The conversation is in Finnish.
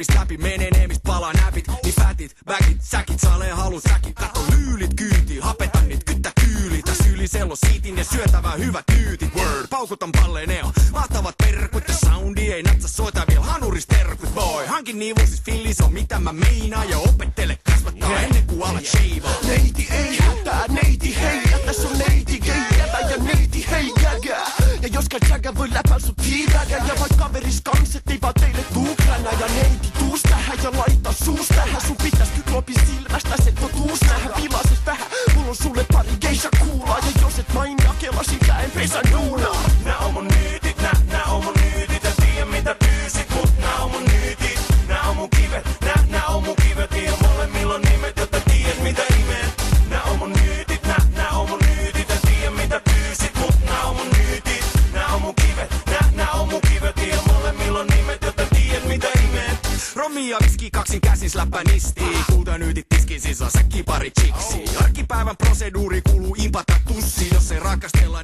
läpis läpi, menee neemist palaa näpit, niin fätit, väkit, säkit, salee halu säkit, katto lyylit kyyti, hapeta nyt kyttä kyyli, tässä yli sello siitin ja syötävä hyvä tyyti, word, paukutan pallenea, mahtavat perkut ja soundi ei natsa soita vielä hanuris terkut, boy, hankin nivusis fillis on mitä mä meinaan. Ja opettele kasvattaa yeah. ennen kuin alat sheivaa. Neiti ei hätää, neiti hei, ja tässä on neiti geijävä ja neiti hei ja jos käy jägä voi läpää sut tiivägä, ja vaikka veris kanset ei niin vaat suus tähän Sun pitäis kyklopi silmästä se totuus nähdä Vilases vähän, mulla on sulle pari geisha kuulaa. Ja jos et mainia kela sitä en pesä duunaa ja viski kaksin käsin läppä nistii. Kulta nyytit tiskin sisään, säkki pari chiksi. Arkipäivän proseduuri kuuluu impata tussi, jos ei rakastella